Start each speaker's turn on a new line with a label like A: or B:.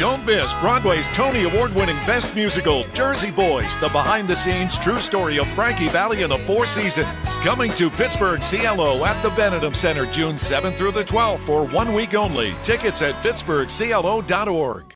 A: Don't miss Broadway's Tony Award winning Best Musical, Jersey Boys, the behind the scenes true story of Frankie Valli and the Four Seasons. Coming to Pittsburgh CLO at the Benedum Center June 7th through the 12th for one week only. Tickets at pittsburghclo.org.